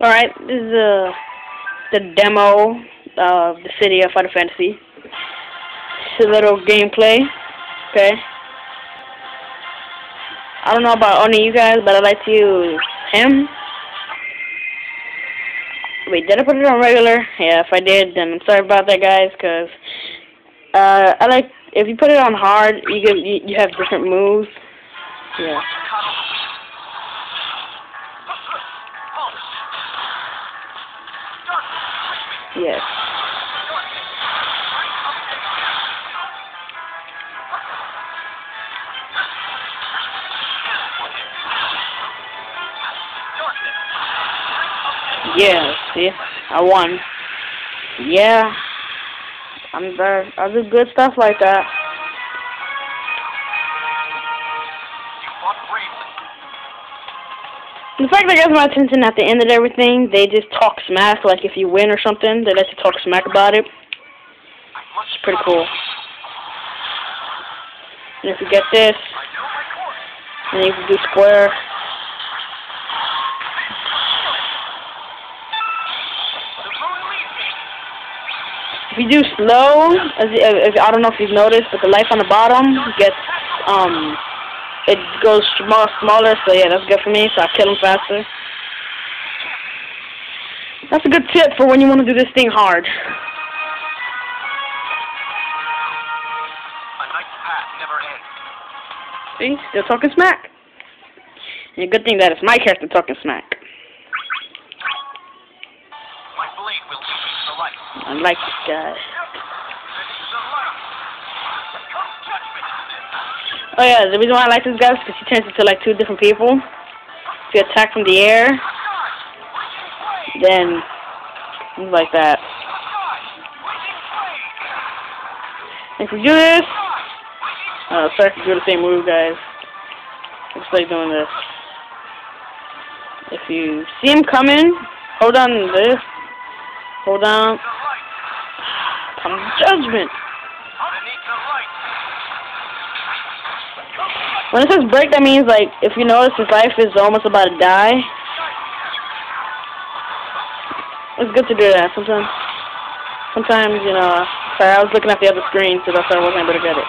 Alright, this is uh, the demo of the city of Final Fantasy. It's a little gameplay, okay? I don't know about only you guys, but I'd like to use him. Wait, did I put it on regular? Yeah, if I did, then I'm sorry about that, guys, because uh, I like, if you put it on hard, you get, you, you have different moves. Yeah. Yes. Yeah, see? I won. Yeah. I'm there. I do good stuff like that. The fact that gets my attention at the end of everything, they just talk smack, like if you win or something, they let you talk smack about it. It's pretty cool. And if you get this, then you can do square. If you do slow, as if, I don't know if you've noticed, but the life on the bottom gets um it goes small, smaller, so yeah, that's good for me, so I kill them faster. That's a good tip for when you want to do this thing hard. See? Still talking smack. And a good thing that it's my character talking smack. I like this guy. Oh yeah, the reason why I like this guy is because he turns into like two different people. If you attack from the air, then like that. If you do this, uh, sorry you do the same move, guys. Looks like doing this. If you see him coming, hold on to this. Hold on. Come judgment. When it says break, that means, like, if you notice his life is almost about to die. It's good to do that sometimes. Sometimes, you know, sorry, I was looking at the other screen, so that's why I wasn't able to get it.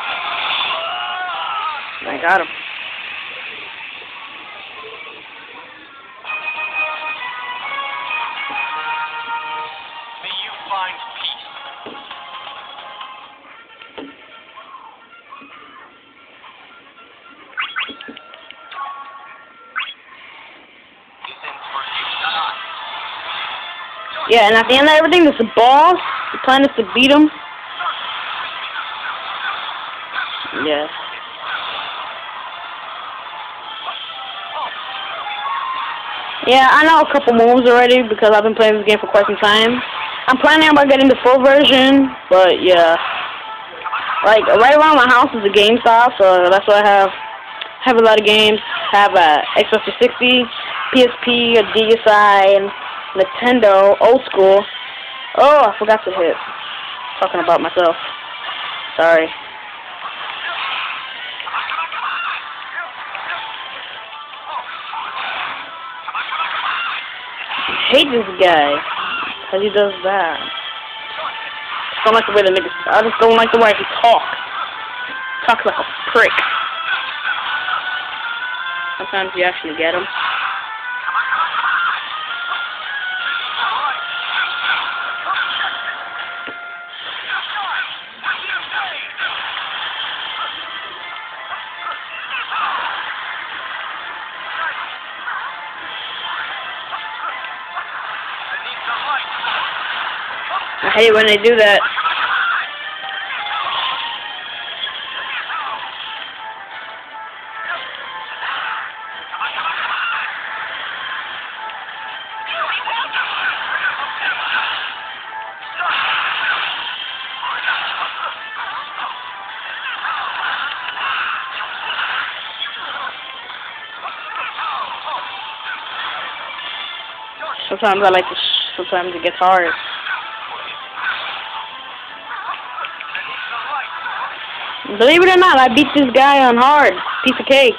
I got him. Yeah, and at the end of everything, there's a boss. The plan is to beat him. Yeah. Yeah, I know a couple moves already because I've been playing this game for quite some time. I'm planning on getting the full version, but yeah. Like, right around my house is a GameStop, so that's why I have have a lot of games. have a Xbox 360, PSP, a DSi, and Nintendo, old school. Oh, I forgot to hit. Talking about myself. Sorry. I hate this guy. How he does that. I don't like the way the niggas. I just don't like the way he talks. Talks like a prick. Sometimes you actually get him. Hate when they do that. Sometimes I like to, sometimes it gets hard. Believe it or not, I beat this guy on hard. Piece of cake.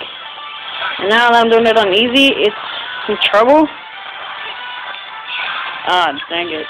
And now that I'm doing it on easy, it's some trouble. Ah, dang it.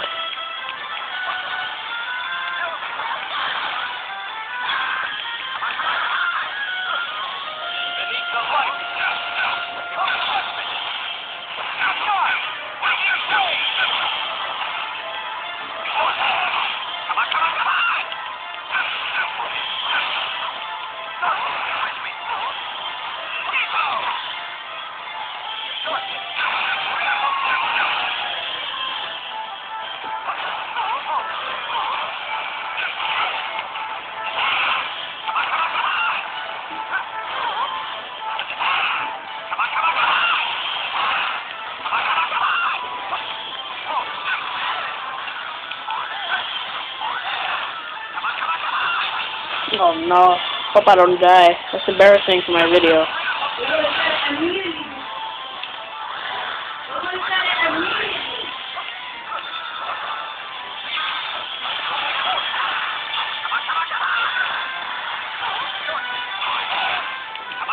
Oh no. Hope I don't die. That's embarrassing for my video.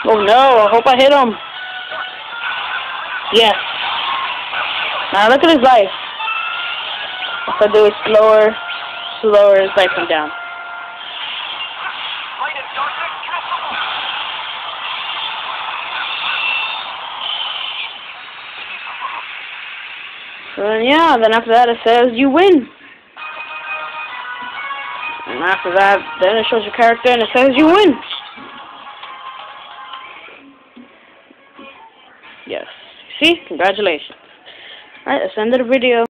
Oh no, I hope I hit him. Yes. Now look at his life. If I do it slower, slower his life come down. And yeah, then after that it says you win. And after that, then it shows your character and it says you win. Yes. See? Congratulations. Alright, let's end the video.